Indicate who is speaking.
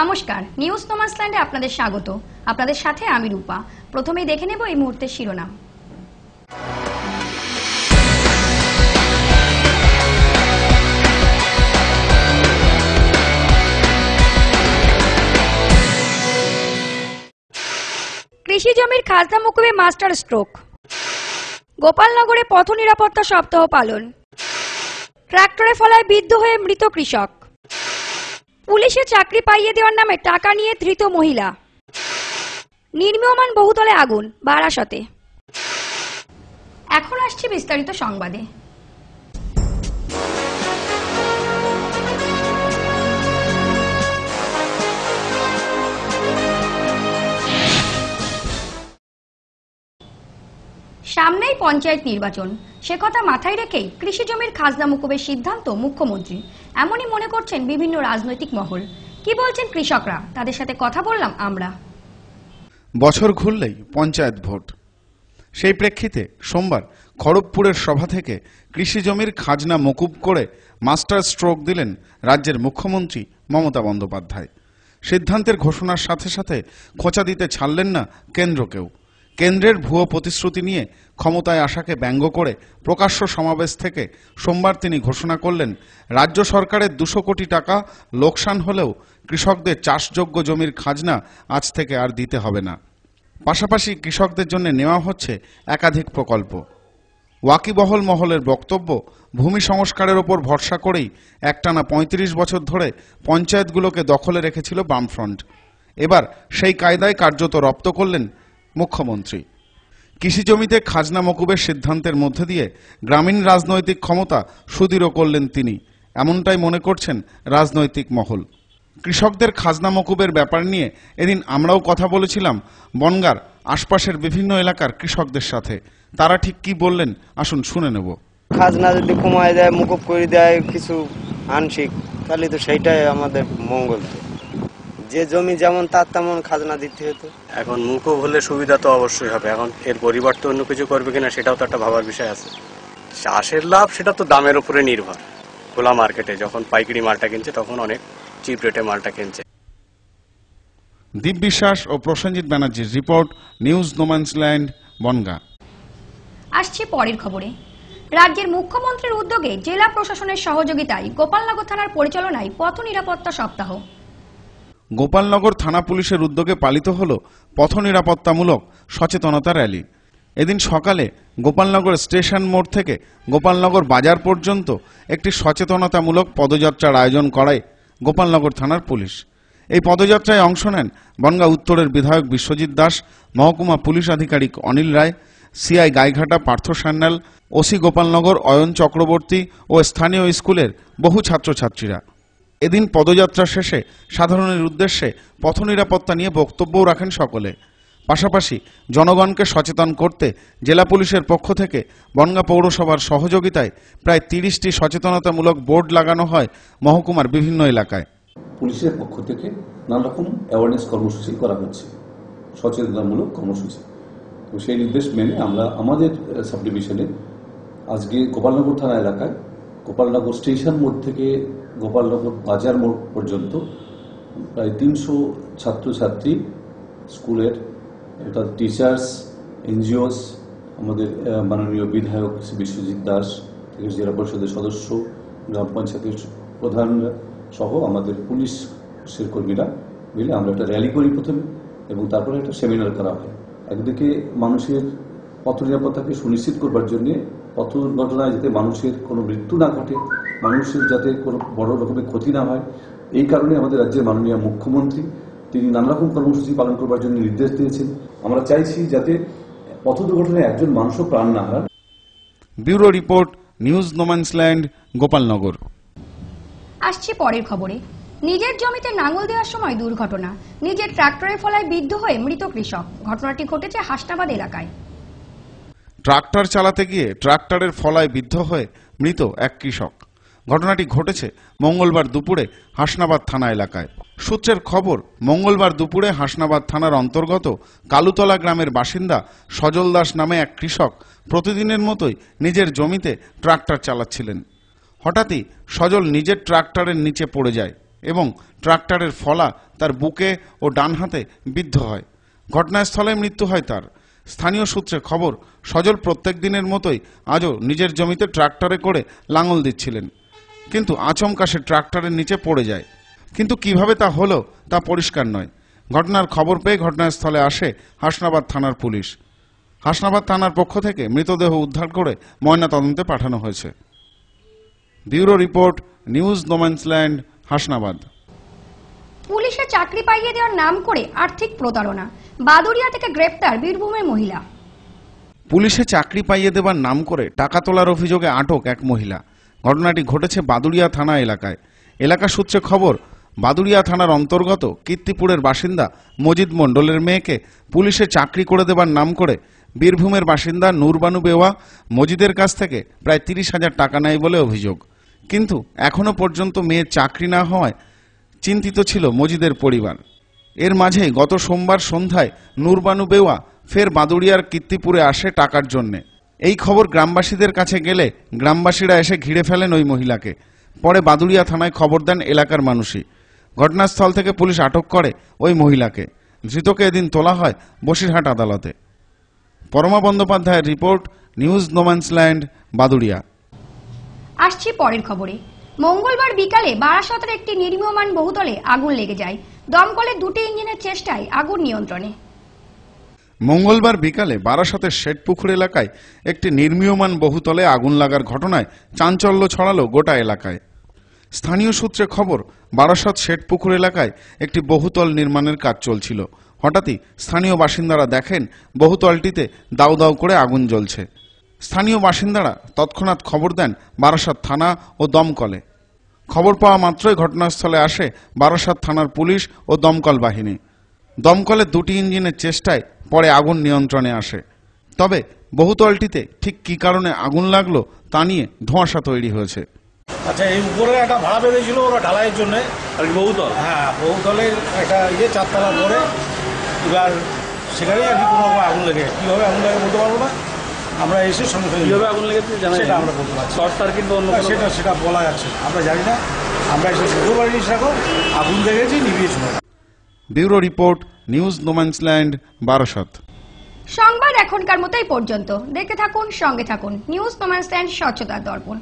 Speaker 1: নমস্কার, নিউজ নোমান্সল্যান্ডে আপনাদের স্বাগত। আপনাদের সাথে আমি রূপা। প্রথমেই দেখে নেব এই মুহূর্তের শিরোনাম। কৃষি জমির খাজনা মুকুবে মাস্টার স্ট্রোক। গোপালনগরে পথ নিরাপত্তা সপ্তাহ পালন। ট্রাক্টরে ফলায় বিদ্ধ হয়ে মৃত কৃষক। পুলিশে চাকরি পাইয়ে দেওয়ার নামে টাকা নিয়ে ধৃত মহিলা। নির্মীয়মান বহুতলে আগুন, বারাসতে। এখন আসছি বিস্তারিত সংবাদে। পঞ্চায়েত নির্বাচন। সে কথা মাথায় রেখেই কৃষি জমির খাজনা মুকুবের সিদ্ধান্ত মুখ্যমন্ত্রী। এমনই মনে করছেন বিভিন্ন রাজনৈতিক মহল। কি বলছেন কৃষকরা? তাদের সাথে কথা বললাম আমরা।
Speaker 2: বছর ঘুরলেই পঞ্চায়েত ভোট। সেই প্রেক্ষিতে সোমবার খড়গপুরের সভা থেকে কৃষি জমির খাজনা মকুব করে মাস্টার স্ট্রোক দিলেন রাজ্যের মুখ্যমন্ত্রী মমতা বন্দ্যোপাধ্যায়। সিদ্ধান্তের ঘোষণার সাথে সাথে খোঁচা দিতে ছাড়লেন না কেন্দ্রকেও কেন্দ্রের ভুয়ো প্রতিশ্রুতি নিয়ে ক্ষমতায় আসাকে ব্যঙ্গ করে প্রকাশ্য সমাবেশ থেকে সোমবার তিনি ঘোষণা করলেন, রাজ্য সরকারের দুশো কোটি টাকা লোকসান হলেও কৃষকদের চাষযোগ্য জমির খাজনা আজ থেকে আর দিতে হবে না। পাশাপাশি কৃষকদের জন্য নেওয়া হচ্ছে একাধিক প্রকল্প। ওয়াকিবহল মহলের বক্তব্য, ভূমি সংস্কারের ওপর ভরসা করেই একটানা পঁয়ত্রিশ বছর ধরে পঞ্চায়েতগুলোকে দখলে রেখেছিল বামফ্রন্ট। এবার সেই কায়দায় কার্যত রপ্ত করলেন মুখ্যমন্ত্রী। কৃষি জমিতে খাজনা মকুবের সিদ্ধান্তের মধ্যে দিয়ে গ্রামীণ রাজনৈতিক ক্ষমতা সুদৃঢ় করলেন তিনি। এমনটাই মনে করছেন রাজনৈতিক মহল। কৃষকদের খাজনা মকুবের ব্যাপার নিয়ে এদিন আমরাও কথা বলেছিলাম বনগার আশপাশের বিভিন্ন এলাকার কৃষকদের সাথে। তারা ঠিক কি বললেন আসুন শুনে নেব।
Speaker 3: খাজনা যদি কমায় দেয়, মুকুব করে দেয়, কিছু আংশিক, তাহলে তো সেইটাই আমাদের মঙ্গল। যে জমি যেমন তার তেমন খাজনা দিতে হতো।
Speaker 4: এখন মুখো হলে সুবিধা তো অবশ্যই হবে। এখন এর পরিবর্তে অন্য কিছু করবে কিনা সেটাও তো একটা ভাবার বিষয় আছে। চাষের লাভ সেটা তো দামের উপরে নির্ভর। খোলা মার্কেটে যখন পাইকারি মালটা কিনছে তখন অনেক চিপ রেটে মালটা কিনছে।
Speaker 2: দীপ বিশ্বাস ও প্রসেনজিৎ ব্যানার্জির রিপোর্ট নিউজ নোম্যান্সল্যান্ড বনগা।
Speaker 1: আসছে পরের খবরে। রাজ্যের মুখ্যমন্ত্রীর উদ্যোগে জেলা প্রশাসনের সহযোগিতায় গোপালনগর থানার পরিচালনায় পথ নিরাপত্তা সপ্তাহ।
Speaker 2: গোপালনগর থানা পুলিশের উদ্যোগে পালিত হল পথ নিরাপত্তামূলক সচেতনতা র্যালি। এদিন সকালে গোপালনগর স্টেশন মোড় থেকে গোপালনগর বাজার পর্যন্ত একটি সচেতনতামূলক পদযাত্রার আয়োজন করায় গোপালনগর থানার পুলিশ। এই পদযাত্রায় অংশ নেন বনগা উত্তরের বিধায়ক বিশ্বজিৎ দাস, মহকুমা পুলিশ আধিকারিক অনিল রায়, সিআই গাইঘাটা পার্থ সান্যাল, ওসি গোপালনগর অয়ন চক্রবর্তী ও স্থানীয় স্কুলের বহু ছাত্রছাত্রীরা। এদিন পদযাত্রা শেষে সাধারণের উদ্দেশ্যে পথ নিরাপত্তা নিয়ে বক্তব্যও রাখেন সকলে। পাশাপাশি জনগণকে সচেতন করতে জেলা পুলিশের পক্ষ থেকে বনগা পৌরসভার সহযোগিতায় প্রায় তিরিশটি সচেতনতামূলক বোর্ড লাগানো হয় মহকুমার বিভিন্ন এলাকায়।
Speaker 5: পুলিশের পক্ষ থেকে নানা রকম অ্যাওয়ারনেস কর্মসূচি করা হচ্ছে, সচেতনতামূলক কর্মসূচি। তো সেই নির্দেশ মেনে আমরা আমাদের সাব ডিভিশনে আজকে গোপালনগর থানা এলাকায় গোপালনগর স্টেশন মোড় থেকে গোপালনগর বাজার মোড় পর্যন্ত প্রায় তিনশো ছাত্রছাত্রী, স্কুলের অর্থাৎ টিচার্স, এনজিওস, আমাদের মাননীয় বিধায়ক শ্রী বিশ্বজিৎ দাস থেকে জেলা পরিষদের সদস্য, গ্রাম পঞ্চায়েতের প্রধানরা সহ আমাদের পুলিশের কর্মীরা মিলে আমরা একটা র্যালি করি প্রথমে এবং তারপরে একটা সেমিনার করা হয়। একদিকে মানুষের পথ নিরাপত্তাকে সুনিশ্চিত করবার জন্য পথ দুর্ঘটনায় যাতে মানুষের কোনো মৃত্যু না ঘটে মানুষের যাতে কোনো বড় রকমের ক্ষতি না হয় এই কারণে আমাদের রাজ্যের মাননীয় মুখ্যমন্ত্রী তিনি নানা রকম কর্মসূচি পালন করবার জন্য নির্দেশ দিয়েছেন। আমরা চাইছি যাতে পথ দুর্ঘটনায় একজন মানুষও প্রাণ না হারান।
Speaker 2: Bureau report news no man's land Gopalnagar.
Speaker 1: আসছে পরের খবরে। নিজের জমিতে নাঙল দেওয়ার সময় দুর্ঘটনা। নিজের ট্রাক্টরের ফলায় বিদ্ধ হয়ে মৃত কৃষক। ঘটনাটি ঘটেছে হাসনাবাদ এলাকায়।
Speaker 2: ট্রাক্টর চালাতে গিয়ে ট্রাক্টরের ফলায় বিদ্ধ হয়ে মৃত এক কৃষক। ঘটনাটি ঘটেছে মঙ্গলবার দুপুরে হাসনাবাদ থানা এলাকায়। সূত্রের খবর, মঙ্গলবার দুপুরে হাসনাবাদ থানার অন্তর্গত কালুতলা গ্রামের বাসিন্দা সজল দাস নামে এক কৃষক প্রতিদিনের মতোই নিজের জমিতে ট্রাক্টর চালাচ্ছিলেন। হঠাৎই সজল নিজের ট্রাক্টরের নিচে পড়ে যায় এবং ট্রাক্টরের ফলা তার বুকে ও ডান হাতে বিদ্ধ হয়। ঘটনাস্থলে মৃত্যু হয় তার। স্থানীয় সূত্রে খবর, সজল প্রত্যেক দিনের মতোই আজও নিজের জমিতে ট্রাক্টরে করে লাঙল দিচ্ছিলেন। কিন্তু আচমকা সে ট্রাক্টরের নিচে পড়ে যায়। কিন্তু কীভাবে তা হলো, তা পরিষ্কার নয়। ঘটনার খবর পেয়ে ঘটনাস্থলে আসে হাসনাবাদ থানার পুলিশ। হাসনাবাদ থানার পক্ষ থেকে মৃতদেহ উদ্ধার করে ময়না তদন্তে পাঠানো হয়েছে। Bureau report, news no man's land, Hasnabad.
Speaker 1: পুলিশে চাকরি পাইয়ে দেওয়ার নাম করে আর্থিক প্রতারণা। বাদুরিয়া থেকে গ্রেপ্তার বীরভূমের মহিলা।
Speaker 2: পুলিশে চাকরি পাইয়ে দেবার নাম করে টাকা তোলার অভিযোগে আটক এক মহিলা। ঘটনাটি ঘটেছে বাদুড়িয়া থানা এলাকায়। এলাকা সূত্রে খবর, বাদুড়িয়া থানার অন্তর্গত কীর্তিপুরের বাসিন্দা মজিদ মণ্ডলের মেয়েকে পুলিশে চাকরি করে দেবার নাম করে বীরভূমের বাসিন্দা নূরবানু বেওয়া মজিদের কাছ থেকে প্রায় তিরিশ হাজার টাকা নেয় বলে অভিযোগ। কিন্তু এখনও পর্যন্ত মেয়ের চাকরি না হওয়ায় চিন্তিত ছিল মজিদের পরিবার। এর মাঝে গত সোমবার সন্ধ্যায় নূরবানু বেওয়া ফের বাদুড়িয়ার কীর্তিপুরে আসে টাকার জন্যে। এই খবর গ্রামবাসীদের কাছে গেলে গ্রামবাসীরা এসে ঘিরে ফেলেন ওই মহিলাকে। পরে বাদুড়িয়া থানায় খবর দেন এলাকার মানুষই। ঘটনাস্থল থেকে পুলিশ আটক করে ওই মহিলাকে। ধৃতকে এদিন তোলা হয় বসিরহাট আদালতে। পরমা বন্দ্যোপাধ্যায়ের রিপোর্ট, নিউজ নোম্যান্সল্যান্ড, বাদুড়িয়া।
Speaker 1: আসছি পরের খবরে। মঙ্গলবার বিকালে বারাসতের একটি নির্মীয়মান বহুতলে আগুন লেগে যায়। দমকলের দুটি ইঞ্জিনের চেষ্টায় আগুন নিয়ন্ত্রণে।
Speaker 2: মঙ্গলবার বিকালে বারাসতের শেঠপুকুর এলাকায় একটি নির্মীয়মান বহুতলে আগুন লাগার ঘটনায় চাঞ্চল্য ছড়ালো গোটা এলাকায়। স্থানীয় সূত্রে খবর, বারাসত শেঠপুকুর এলাকায় একটি বহুতল নির্মাণের কাজ চলছিল। হঠাৎই স্থানীয় বাসিন্দারা দেখেন বহুতলটিতে দাউ দাউ করে আগুন জ্বলছে। স্থানীয় বাসিন্দারা তৎক্ষণাৎ খবর দেন বারাসাত থানা ও দমকলে। খবর পাওয়া মাত্রই ঘটনাস্থলে আসে বারাসত থানার পুলিশ ও দমকল বাহিনী। দমকলের দুটি ইঞ্জিনের চেষ্টায় পরে আগুন নিয়ন্ত্রণে আসে। তবে বহুতলটিতে ঠিক কী কারণে আগুন লাগল তা নিয়ে ধোঁয়াশা তৈরি হয়েছে।
Speaker 6: আচ্ছা এই উপরে একটা ভাড়া বেঁধেছিল ওরা ঢালাইয়ের জন্য।
Speaker 7: আর কি বহুতল?
Speaker 6: হ্যাঁ বহুতলের একটা ইয়ে চারতলা পরে এবার সেখানেই আর কি কোনো আগুন লেগে কীভাবে আগুন লাগে বলতে পারব না? আমরা এসে সঙ্গে সঙ্গে
Speaker 7: কীভাবে আগুন লেগেছে জানা
Speaker 6: সেটা আমরা বলতে পারছি না।
Speaker 7: শর্ট সার্কিট বা অন্য কোনো
Speaker 6: সেটা সেটা বলা যাচ্ছে না। আমরা জানি না। আমরা এসে শুধু বাড়ি থাকো আগুন লেগেছি নিভিয়ে
Speaker 2: bureau report news no man's land Barasat.
Speaker 1: সংবাদ এখনকার মতো এই পর্যন্ত। দেখতে থাকুন সঙ্গে থাকুন। নিউজ নোম্যান্সল্যান্ড স্বচ্ছতা স্বচ্ছতার দর্পণ।